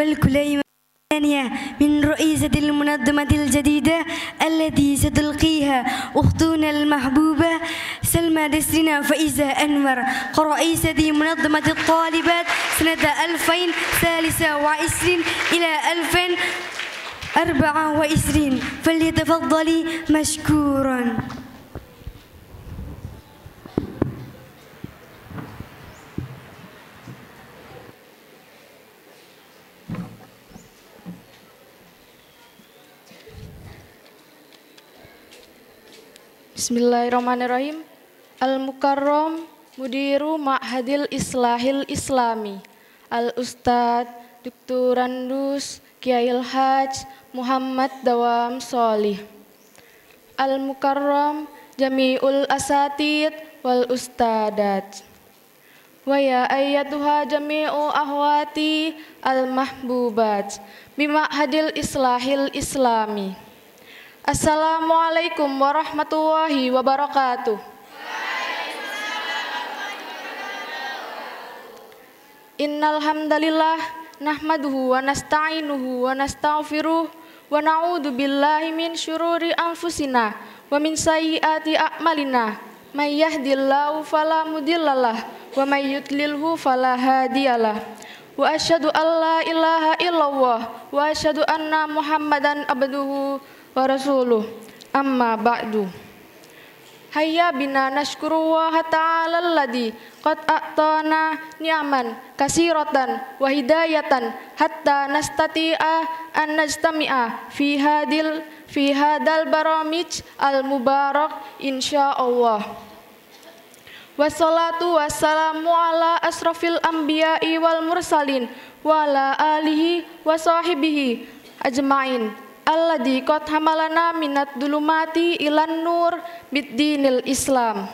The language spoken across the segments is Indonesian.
والكليمة الثانية من رئيسة المنظمة الجديدة التي ستلقيها أختنا المحبوبة سلمى دسرنا فإذا أنور كرئيسة منظمة الطالبات سنة 2023 إلى 2024 فليتفضلي مشكورا. Bismillahirrahmanirrahim. Al-Mukarram Mudiru Ma'hadil Islahil Islami Al-Ustad Dr. Randus Kiail Haj Muhammad Dawam Solih Al-Mukarram Jami'ul Asatid wal Ustadat Wa ya ayyatuha jami'u ahwati al-mahbubat Bima'hadil Islahil Islami Assalamualaikum warahmatullahi wabarakatuh. Innal hamdalillah nahmaduhu wa nasta'inuhu wa nastaghfiruh wa na'udzu billahi min syururi anfusina wa min sayyiati a'malina may yahdihillahu fala mudhillalah wa may yudlilhu fala hadiyalah wa asyhadu an la ilaha illallah wa asyhadu anna muhammadan abduhu wa rasuluh amma ba'du. Hayya bina nashkuru wa ta'ala alladhi qad a'tana ni'aman kasiratan wa hidayatan hatta nastati'a an najtami'a fi hadil fi hadal baramij al mubarak insyaallah Wassalatu wassalamu ala asrafil anbiya'i wal mursalin wa ala alihi wa sahbihi ajmain alladhi qad hamalana minat dulumati ilan nur biddinil islam.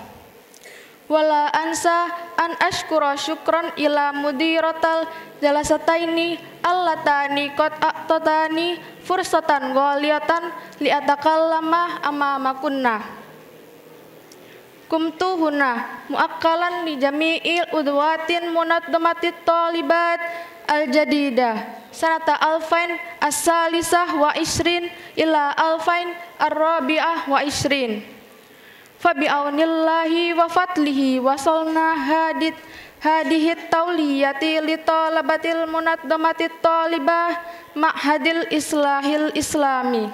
Wala ansa an ashkura syukran ila mudiratal jalasataini allatani qad aqtatani fursatan ghaliyatan li atakallama amama kunna kumtu huna muakkalan li jami'il udwatin munadamatit talibat al jadidah sanata alfain as-salisah wa isrin ila alfain ar-rabi'ah wa isrin fabi aunillahi wa fadlihi wasalna hadit hadihit tauliyati li talabatil munadamatit talibah ma'hadil islahil islami.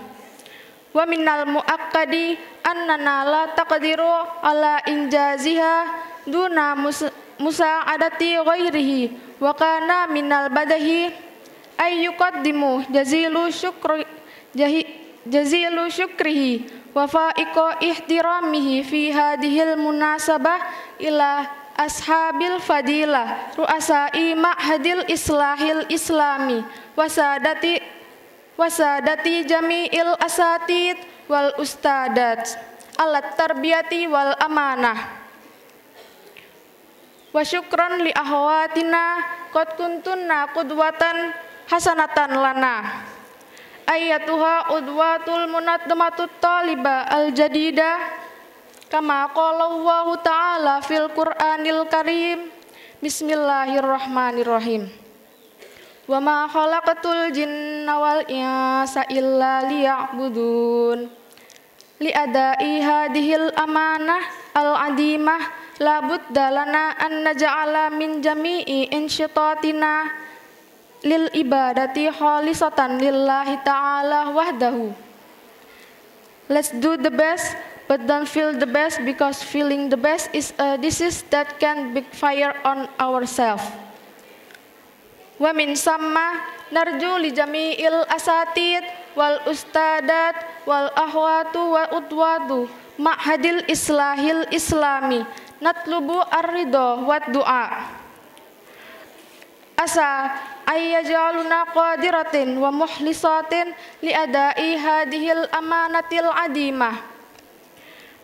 Wa minnal muakkadi annana la taqdiru ala injaziha duna musa'adati ghairihi wa kana minal badahi ay yuqaddimu jazilu syukri jahi, jazilu syukrihi wa fa'iqa ihtiramihi fi hadhil munasabah ila ashabil fadilah ru'asai ma'hadil islahil islami wasadati wasadati jami'il asatid wal ustadat alat tarbiyati wal amanah. Wa syukran li ahwatina qad kuntunna qudwatan hasanatan lana. Ayatuha udwatul munaddamatut taliba al jadida kama qala Allah taala fil Qur'anil Karim. Bismillahirrahmanirrahim. Wa ma khalaqatul jinna wal insa illa liya'budun. Li adai hadhil amanah al adimah la budda lana an naj'ala min jami'i insyitatina lil ibadati khalisatan lillahi ta'ala wahdahu. Let's do the best but don't feel the best because feeling the best is a disease that can backfire on ourselves. Wa min samma narju li jami'il asatid wal ustadat wal ahwatu wa udwatu ma'hadil islahil islami. Natlubu ar-ridha wa du'a. Asa ayyajaluna qadiratin wa muhlisatin li adai hadhil amanatil adimah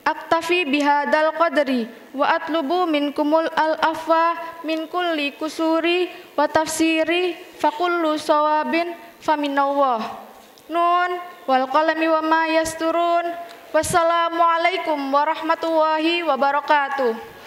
aktafi bihadal qadri wa atlubu minkumul al afwa min kulli kusuri wa tafsiri fakullu sawabin faminallah nun wal qalami wa ma yasturun wassalamu alaikum warahmatullahi wabarakatuh